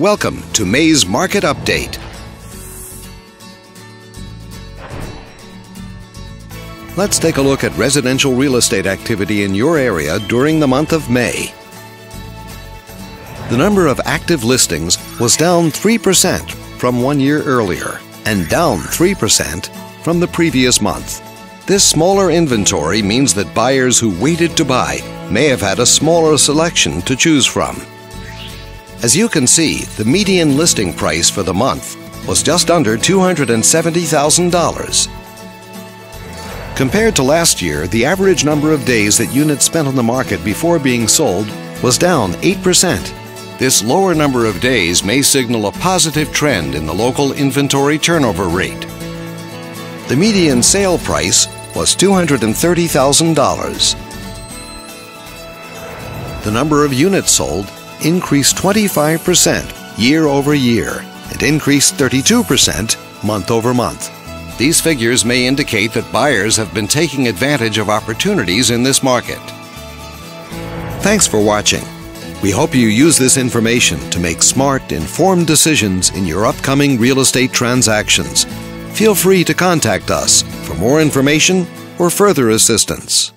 Welcome to May's Market Update. Let's take a look at residential real estate activity in your area during the month of May. The number of active listings was down 3% from one year earlier and down 3% from the previous month. This smaller inventory means that buyers who waited to buy may have had a smaller selection to choose from. As you can see, the median listing price for the month was just under $270,000. Compared to last year, the average number of days that units spent on the market before being sold was down 8%. This lower number of days may signal a positive trend in the local inventory turnover rate. The median sale price was $230,000. The number of units sold increased 25% year over year and increased 32% month over month. These figures may indicate that buyers have been taking advantage of opportunities in this market. Thanks for watching. We hope you use this information to make smart, informed decisions in your upcoming real estate transactions. Feel free to contact us for more information or further assistance.